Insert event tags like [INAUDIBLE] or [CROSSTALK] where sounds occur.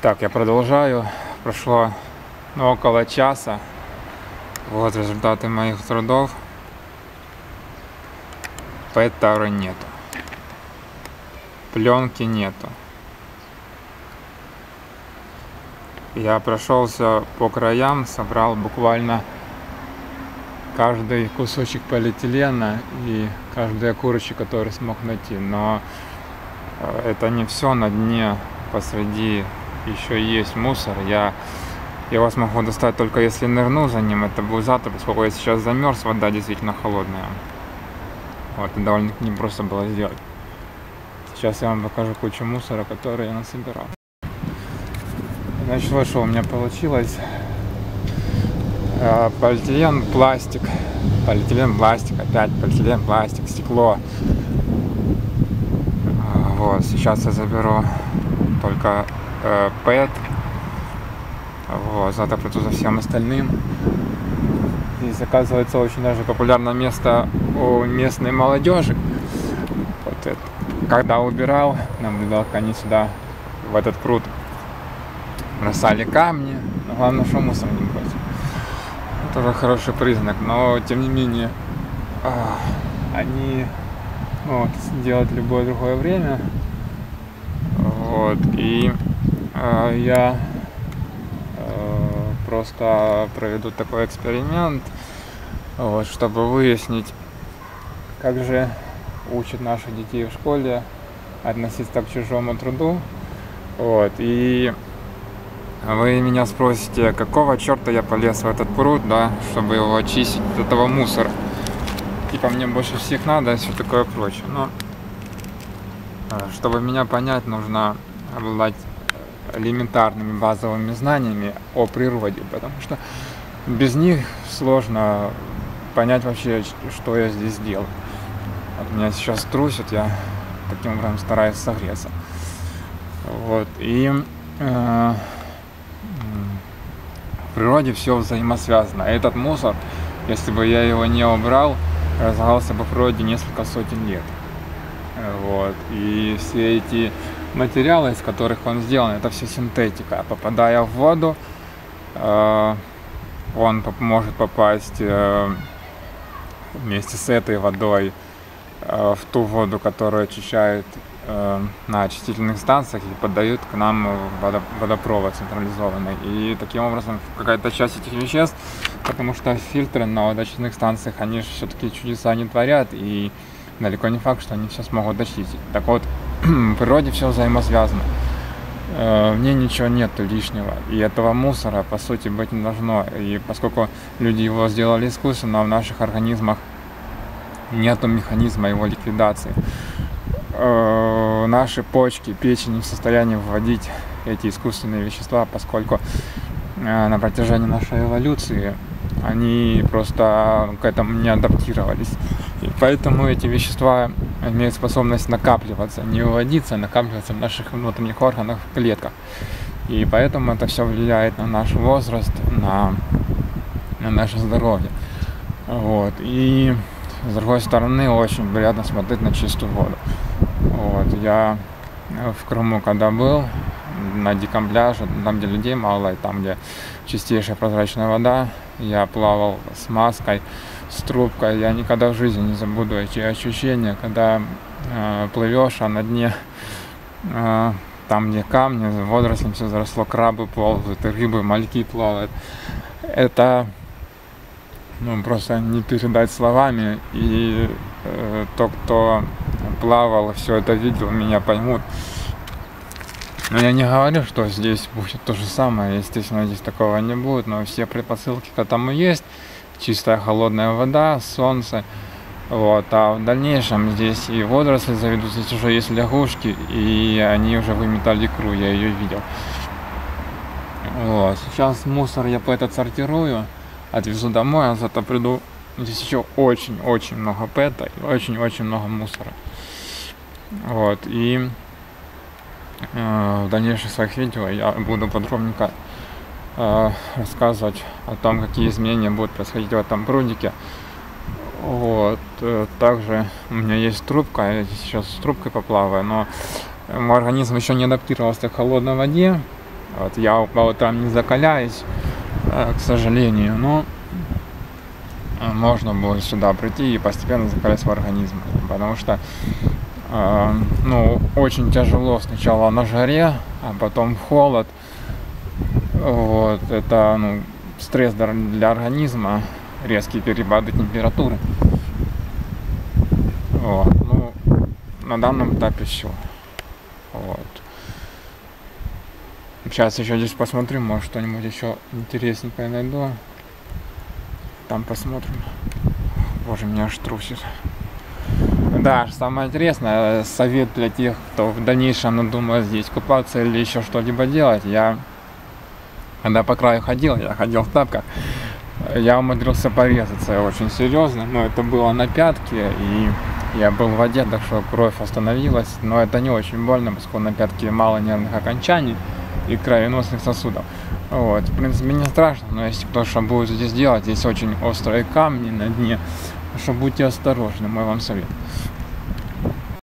Итак, я продолжаю. Прошло ну, около часа. Вот результаты моих трудов. Пэттара нету. Пленки нету. Я прошелся по краям, собрал буквально каждый кусочек полиэтилена и каждый окурочек, который смог найти. Но э, это не все на дне посреди еще есть мусор. Я его смогу достать только если нырну за ним. Это будет завтра, поскольку я сейчас замерз, вода действительно холодная. Вот, и довольно непросто было сделать. Сейчас я вам покажу кучу мусора, который я насобирал. Значит, вот что у меня получилось. Э, полиэтилен, пластик. Полиэтилен, пластик, опять полиэтилен, пластик, стекло. А, вот, сейчас я заберу только э, PET. Вот, завтра приду за всем остальным. Здесь оказывается очень даже популярное место у местной молодежи. Вот это. Когда убирал, наблюдал, как они сюда, в этот пруд, бросали камни. Но главное, что мусор не бросили. Это уже хороший признак. Но, тем не менее, они ну, делать любое другое время. Вот. И я э, просто проведу такой эксперимент, вот, чтобы выяснить, как же учат наших детей в школе относиться к чужому труду. Вот. И вы меня спросите, какого черта я полез в этот пруд, да, чтобы его очистить от этого мусора. Типа мне больше всех надо и все такое прочее. Но э, чтобы меня понять, нужно обладать элементарными базовыми знаниями о природе, потому что без них сложно понять вообще, что я здесь делаю. Вот меня сейчас трусит, я таким образом стараюсь согреться. Вот. И э, в природе все взаимосвязано. Этот мусор, если бы я его не убрал, разлагался бы в природе несколько сотен лет. Вот. И все эти материалы, из которых он сделан, это все синтетика. Попадая в воду, э, он может попасть э, вместе с этой водой э, в ту воду, которую очищают на очистительных станциях и подают к нам водопровод централизованный. И таким образом какая-то часть этих веществ, потому что фильтры на водоочистительных станциях, они все-таки чудеса не творят, и далеко не факт, что они все смогут очистить. Так вот, [CLEARS THROAT] в природе все взаимосвязано. Э, в ней ничего нет лишнего. И этого мусора, по сути, быть не должно. И поскольку люди его сделали искусственно, в наших организмах нет механизма его ликвидации. Э, наши почки, печень в состоянии вводить эти искусственные вещества, поскольку э, на протяжении нашей эволюции они просто к этому не адаптировались. И поэтому эти вещества имеют способность накапливаться, не выводиться, а накапливаться в наших внутренних органах, в клетках. И поэтому это все влияет на наш возраст, на, на наше здоровье. Вот. И с другой стороны, очень приятно смотреть на чистую воду. Вот. Я в Крыму, когда был, на диком пляже, там, где людей мало, и там, где чистейшая прозрачная вода, я плавал с маской, с трубкой. Я никогда в жизни не забуду эти ощущения, когда э, плывешь, а на дне э, там, где камни, водорослям все заросло, крабы ползают, и рыбы, мальки плавают. Это ну, просто не передать словами. И э, тот, кто плавал, все это видел, меня поймут. Но я не говорю, что здесь будет то же самое. Естественно, здесь такого не будет, но все предпосылки к этому есть чистая холодная вода, солнце. Вот. А в дальнейшем здесь и водоросли заведут, здесь уже есть лягушки, и они уже выметали икру, я ее видел. Вот. Сейчас мусор я по этот сортирую, отвезу домой, а зато приду. Здесь еще очень-очень много пэта и очень-очень много мусора. Вот. И в дальнейших своих видео я буду подробненько Э, рассказывать о том, какие изменения будут происходить в этом прудике. Вот. Э, также у меня есть трубка, я сейчас с трубкой поплаваю, но мой организм еще не адаптировался к холодной воде. Вот я по утрам не закаляюсь, э, к сожалению, но можно будет сюда прийти и постепенно закалять свой организм. Потому что э, ну, очень тяжело сначала на жаре, а потом холод. Вот, это ну, стресс для организма, резкие перепады температуры. Вот, ну, на данном этапе все. Вот. Сейчас еще здесь посмотрим, может что-нибудь еще интересненькое найду. Там посмотрим. Боже, меня аж трусит. Да, самое интересное, совет для тех, кто в дальнейшем надумает здесь купаться или еще что-либо делать. Я, когда по краю ходил, я ходил в тапках, я умудрился порезаться очень серьезно, но это было на пятке, и я был в воде, так что кровь остановилась, но это не очень больно, поскольку на пятке мало нервных окончаний и кровеносных сосудов. Вот, в принципе, не страшно, но если кто что будет здесь делать, здесь очень острые камни на дне, что будьте осторожны, мой вам совет.